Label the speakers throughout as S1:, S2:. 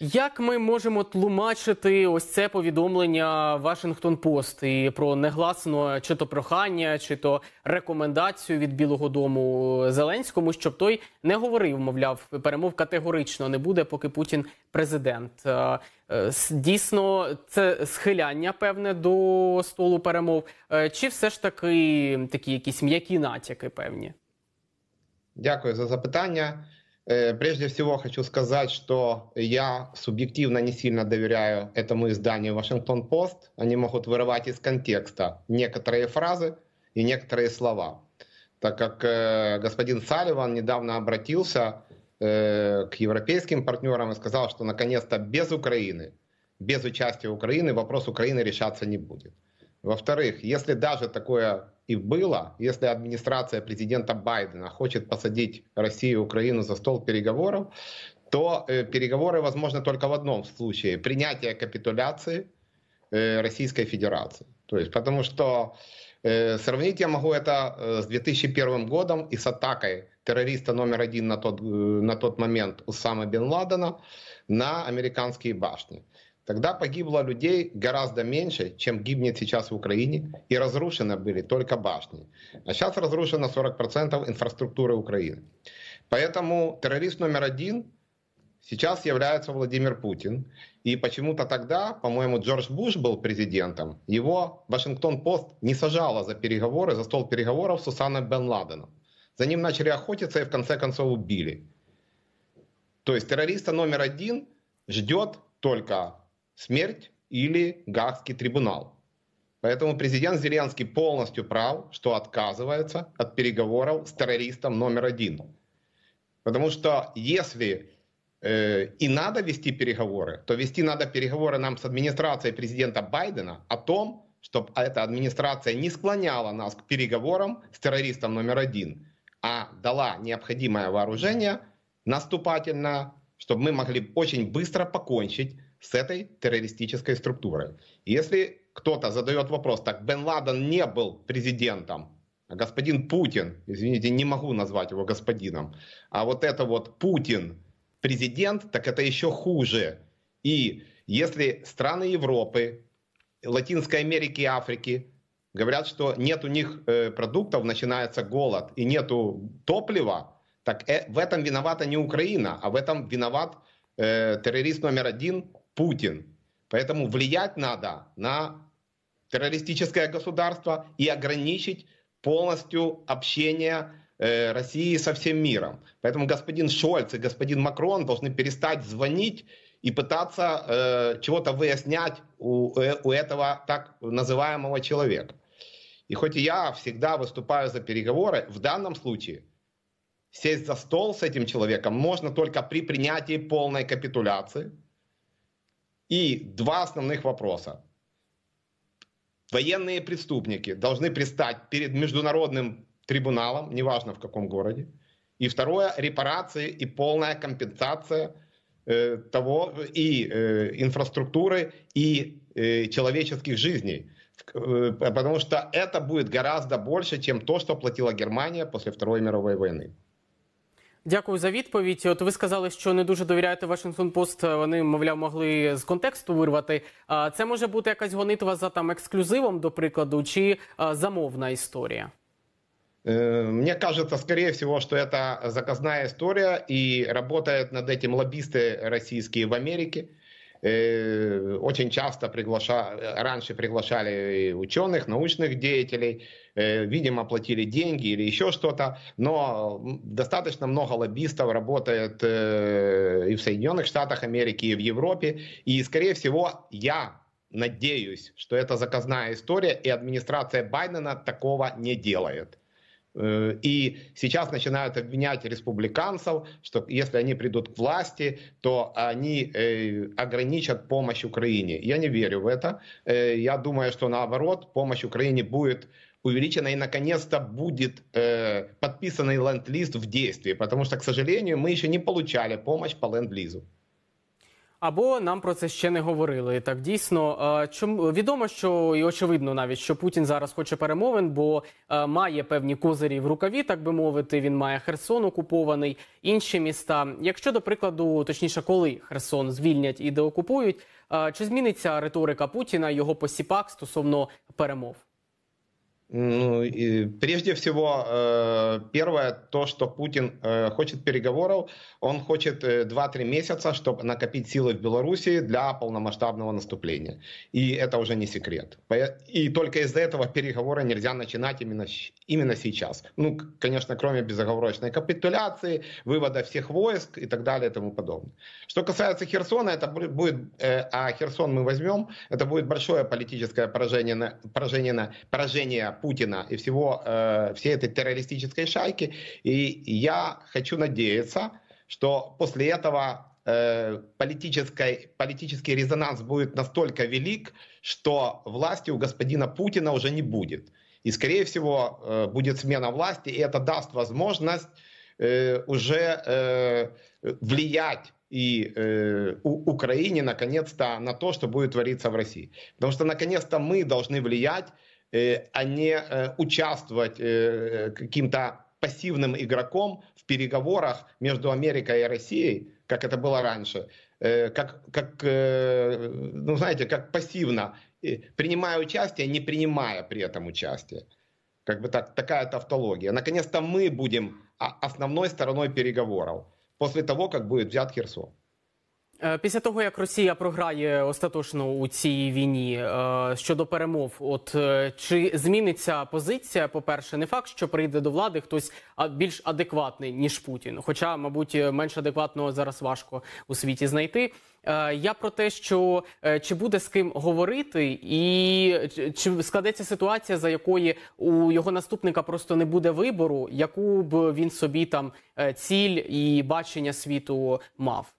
S1: Як ми можемо тлумачити ось це повідомлення Вашингтон Пост і про негласне чи то прохання, чи то рекомендацію від Білого Дому Зеленському, щоб той не говорив, мовляв, перемов категорично не буде, поки Путін президент. Е, е, Дійсно, це схиляння певне до столу перемов, Е, чи все ж таки такі якісь м'які натяки певні?
S2: Дякую за запитання. Э, Прежде всего хочу сказать, что я субъективно не сильно доверяю этому изданию Вашингтон Пост. Они могут вырывать из контекста некоторые фразы и некоторые слова. Так как э, господин Салливан недавно обратился э, к европейским партнерам и сказал, что наконец-то без Украины, без участия Украины вопрос Украины решаться не будет. Во-вторых, если даже такое и было, если администрация президента Байдена хочет посадить Россию и Украину за стол переговоров, то э, переговоры возможны только в одном случае – принятие капитуляции э, Российской Федерации. То есть, потому что э, сравнить я могу это э, с 2001 годом и с атакой террориста номер один на тот, э, на тот момент Усама бен Ладена на американские башни. Тогда погибло людей гораздо меньше, чем гибнет сейчас в Украине, и разрушены были только башни. А сейчас разрушено 40% инфраструктуры Украины. Поэтому террорист номер один сейчас является Владимир Путин. И почему-то тогда, по-моему, Джордж Буш был президентом, его Вашингтон-Пост не сажала за переговоры, за стол переговоров с Усаном бен Ладеном. За ним начали охотиться и в конце концов убили. То есть террориста номер один ждет только смерть или Гаагский трибунал. Поэтому президент Зеленский полностью прав, что отказывается от переговоров с террористом номер один. Потому что если э, и надо вести переговоры, то вести надо переговоры нам с администрацией президента Байдена о том, чтобы эта администрация не склоняла нас к переговорам с террористом номер один, а дала необходимое вооружение наступательное, чтобы мы могли очень быстро покончить с этой террористической структурой. Если кто-то задает вопрос, так Бен Ладен не был президентом, а господин Путин, извините, не могу назвать его господином, а вот это вот Путин президент, так это еще хуже. И если страны Европы, Латинской Америки и Африки говорят, что нет у них э, продуктов, начинается голод и нету топлива, так э, в этом виновата не Украина, а в этом виноват э, террорист номер один Путин. Поэтому влиять надо на террористическое государство и ограничить полностью общение э, России со всем миром. Поэтому господин Шольц и господин Макрон должны перестать звонить и пытаться э, чего-то выяснять у, у этого так называемого человека. И хоть я всегда выступаю за переговоры, в данном случае сесть за стол с этим человеком можно только при принятии полной капитуляции – и два основных вопроса. Военные преступники должны пристать перед международным трибуналом, неважно в каком городе. И второе, репарации и полная компенсация э, того и э, инфраструктуры, и э, человеческих жизней. Э, потому что это будет гораздо больше, чем то, что платила Германия после Второй мировой войны.
S1: Дякую за відповідь. От ви сказали, що не дуже довіряєте Вашингтон Пост. Вони, мовляв, могли з контексту вирвати. А це може бути якась гонитва за там ексклюзивом, до прикладу, чи замовна історія?
S2: Мне кажется, скорее всего, что это заказная история, и работают над этим лоббисты российские в Америке. Э, очень часто приглашали, раньше приглашали ученых, научных деятелей, э, Видимо, платили деньги или еще что-то, но достаточно много лоббистов работает э, и в Соединенных Штатах Америки, и в Европе, и, скорее всего, я надеюсь, что это заказная история, и администрация Байдена такого не делает. Э, и сейчас начинают обвинять республиканцев, что если они придут к власти, то они э, ограничат помощь Украине. Я не верю в это. Э, я думаю, что наоборот, помощь Украине будет увеличена и наконец-то будет подписанный ленд-лист в действии, потому что, к сожалению, мы еще не получали помощь по ленд-лизу.
S1: Або нам про це ще не говорили. Так дійсно, Е, чому відомо, що і очевидно, навіть що Путін зараз хоче перемовин, бо е, має певні козирі в рукаві, так би мовити. Він має Херсон окупований, інші міста. Якщо до прикладу, точніше, коли Херсон звільнять і деокупують, е, чи зміниться риторика Путіна його посіпак стосовно перемов?
S2: Ну, и прежде всего, э, первое, то, что Путин э, хочет переговоров, он хочет э, 2-3 месяца, чтобы накопить силы в Беларуси для полномасштабного наступления. И это уже не секрет. И только из-за этого переговоры нельзя начинать именно, именно сейчас. Ну, конечно, кроме безоговорочной капитуляции, вывода всех войск и так далее и тому подобное. Что касается Херсона, это будет, а Херсон мы возьмем, это будет большое политическое поражение, поражение, поражение Путина и всего, э, всей этой террористической шайки. И я хочу надеяться, что после этого э, политический, политический резонанс будет настолько велик, что власти у господина Путина уже не будет. И, скорее всего, э, будет смена власти, и это даст возможность э, уже э, влиять и э, у, Украине наконец-то на то, что будет твориться в России. Потому что наконец-то мы должны влиять а не э, участвовать э, каким-то пассивным игроком в переговорах между Америкой и Россией, как это было раньше, как, как ну знаете, как пассивно, принимая участие, не принимая при этом участие. Как бы так, такая тавтология. Наконец-то мы будем основной стороной переговоров после того, как будет взят Херсон.
S1: Е, після того як Росія програє остаточно у цій війні е, щодо перемов, от е, чи зміниться позиція? По перше, не факт, що прийде до влади хтось більш адекватний ніж Путін. Хоча, мабуть, менш адекватного зараз важко у світі знайти. Я про те, що чи буде з ким говорити, і чи складеться ситуація, за якої у його наступника просто не буде вибору, яку б він собі там ціль і бачення світу мав.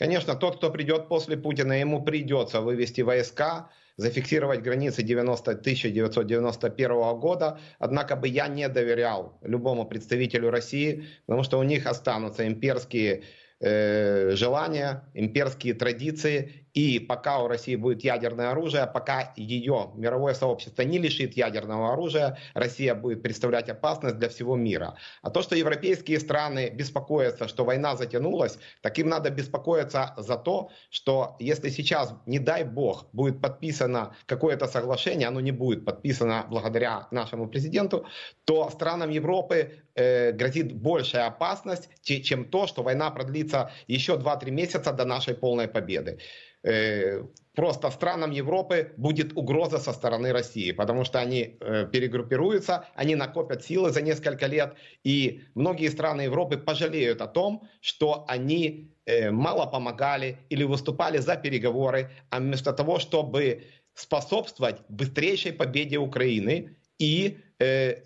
S2: Конечно, тот, кто придет после Путина, ему придется вывести войска, зафиксировать границы 90, 1991 года. Однако бы я не доверял любому представителю России, потому что у них останутся имперские э, желания, имперские традиции, и пока у России будет ядерное оружие, пока ее мировое сообщество не лишит ядерного оружия, Россия будет представлять опасность для всего мира. А то, что европейские страны беспокоятся, что война затянулась, так им надо беспокоиться за то, что если сейчас, не дай бог, будет подписано какое-то соглашение, оно не будет подписано благодаря нашему президенту, то странам Европы э, грозит большая опасность, чем то, что война продлится еще 2-3 месяца до нашей полной победы. Э, просто странам Европы будет угроза со стороны России, потому что они э, перегруппируются, они накопят силы за несколько лет, и многие страны Европы пожалеют о том, что они э, мало помогали или выступали за переговоры, а вместо того, чтобы способствовать быстрейшей победе Украины и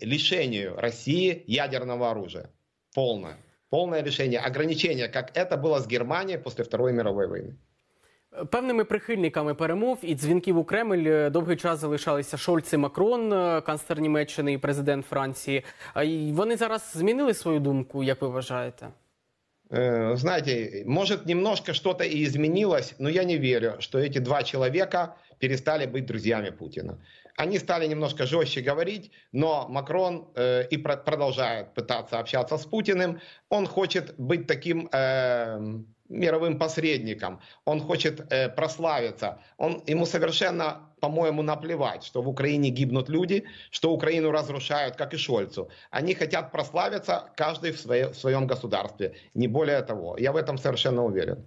S2: лишению России ядерного оружия. Полное. Полное решение. Ограничение, как это было с Германией после Второй мировой войны.
S1: Певними прихильниками перемов і дзвінків у Кремль е, довгий час залишалися Шольц і Макрон, е, канцлер Німеччини і президент Франції. Вони зараз змінили свою думку, як ви вважаєте?
S2: Е, знаете, может, немножко что-то и изменилось, но я не верю, что эти два человека перестали быть друзьями Путина. Они стали немножко жестче говорить, но Макрон э, и про продолжает пытаться общаться с Путиным. Он хочет быть таким э, мировым посредником, он хочет э, прославиться, он, ему совершенно, по-моему, наплевать, что в Украине гибнут люди, что Украину разрушают, как и Шольцу. Они хотят прославиться, каждый в, своє, в своем государстве, не более того. Я в этом совершенно уверен.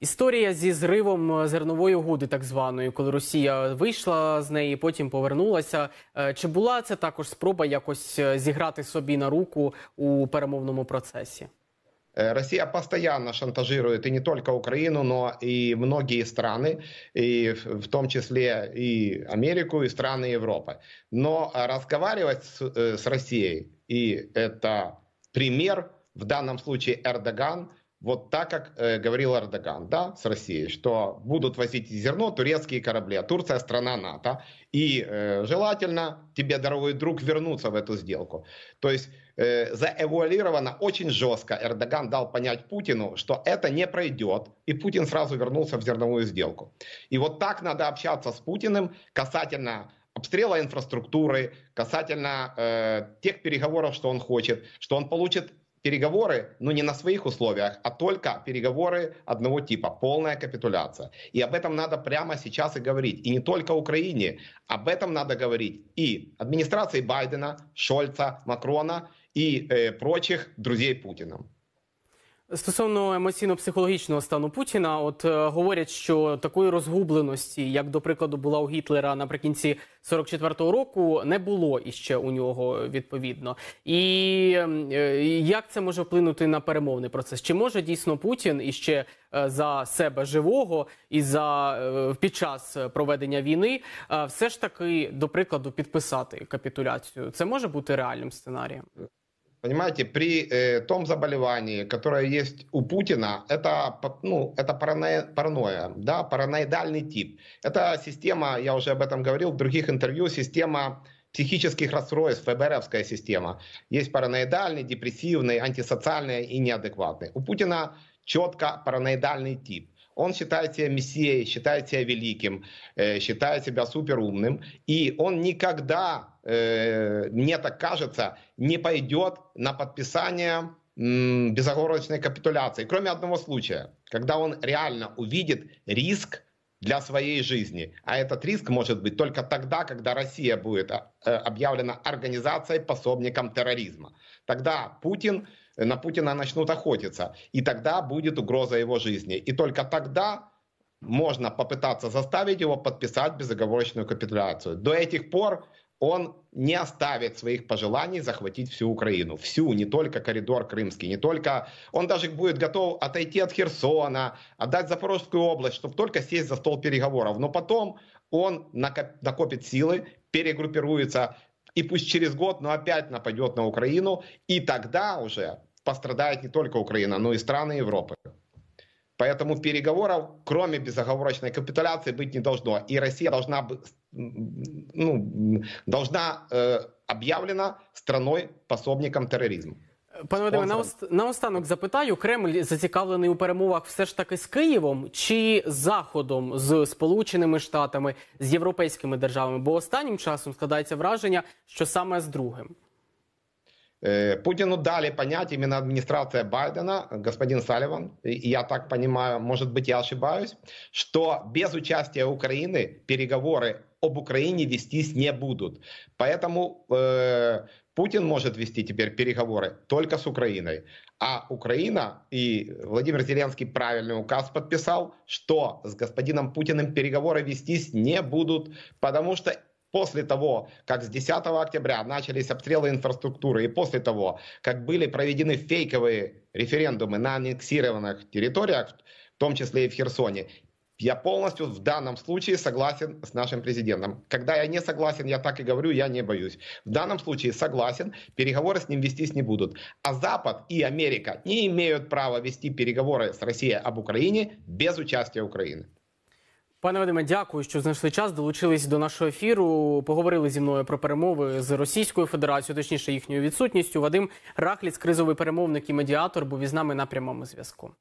S1: Історія зі зривом зернової угоди, так званої, коли Росія вийшла з неї, потім повернулася. Е, чи була це також спроба якось е, зіграти собі на руку у перемовному процесі?
S2: Э, Россия постоянно шантажирует и не только Украину, но и многие страны, и в том числе и Америку, и страны Европы. Но разговаривать с, э, с Россией, и это пример, в данном случае Эрдоган, вот так, как э, говорил Эрдоган, да, с Россией, что будут возить зерно турецкие корабли, а Турция страна НАТО, и э, желательно тебе, дорогой друг, вернуться в эту сделку. То есть э, заэвуалировано очень жестко. Эрдоган дал понять Путину, что это не пройдет, и Путин сразу вернулся в зерновую сделку. И вот так надо общаться с Путиным касательно обстрела инфраструктуры, касательно э, тех переговоров, что он хочет, что он получит переговоры, но не на своих условиях, а только переговоры одного типа, полная капитуляция. И об этом надо прямо сейчас и говорить. И не только Украине, об этом надо говорить и администрации Байдена, Шольца, Макрона и э, прочих друзей Путина.
S1: Стосовно емоційно-психологічного стану Путіна, от е, говорять, що такої розгубленості, як до прикладу була у Гітлера наприкінці 44-го року, не було іще у нього відповідно. І е, як це може вплинути на перемовний процес? Чи може дійсно Путін іще е, за себе живого і за е, під час проведення війни е, все ж таки до прикладу підписати капітуляцію? Це може бути реальним сценарієм?
S2: Понимаете, при э, том заболевании, которое есть у Путина, это, ну, это паранойя, паранойя, да, параноидальный тип. Это система, я уже об этом говорил в других интервью, система психических расстройств, ФБРовская система. Есть параноидальный, депрессивный, антисоциальный и неадекватный. У Путина четко параноидальный тип. Он считает себя мессией, считает себя великим, э, считает себя суперумным, и он никогда, э, мне так кажется, не пойдет на подписание безоговорочной капитуляции, кроме одного случая, когда он реально увидит риск для своей жизни. А этот риск может быть только тогда, когда Россия будет э, объявлена организацией пособником терроризма. Тогда Путин на Путина начнут охотиться, и тогда будет угроза его жизни. И только тогда можно попытаться заставить его подписать безоговорочную капитуляцию. До этих пор он не оставит своих пожеланий захватить всю Украину. Всю, не только коридор крымский, не только... Он даже будет готов отойти от Херсона, отдать Запорожскую область, чтобы только сесть за стол переговоров. Но потом он накопит силы, перегруппируется, и пусть через год, но опять нападет на Украину, и тогда уже пострадает не только Украина, но и страны Европы. Поэтому переговоров, кроме безоговорочной капитуляции, быть не должно. И Россия должна, ну, должна э, объявлена страной пособником терроризма.
S1: Пане Вадиме, наост... наостанок запитаю, Кремль зацікавлений у перемовах все ж таки з Києвом чи Заходом, з Сполученими Штатами, з європейськими державами? Бо останнім часом складається враження, що саме з другим.
S2: Э, Путину дали понять именно администрация Байдена, господин Салливан, я так понимаю, может быть, я ошибаюсь, что без участия Украины переговоры об Украине вестись не будут. Поэтому э, Путин может вести теперь переговоры только с Украиной. А Украина и Владимир Зеленский правильный указ подписал, что с господином Путиным переговоры вестись не будут, потому что после того, как с 10 октября начались обстрелы инфраструктуры, и после того, как были проведены фейковые референдумы на аннексированных территориях, в том числе и в Херсоне, я полностью в данном случае согласен с нашим президентом. Когда я не согласен, я так и говорю, я не боюсь. В данном случае согласен, переговоры с ним вестись не будут. А Запад и Америка не имеют права вести переговоры с Россией об Украине без участия Украины.
S1: Пане Вадиме, дякую, що знайшли час. Долучились до нашого ефіру. Поговорили зі мною про перемови з Російською Федерацією, точніше їхньою відсутністю. Вадим Рахліц, кризовий перемовник і медіатор, був із нами на прямому зв'язку.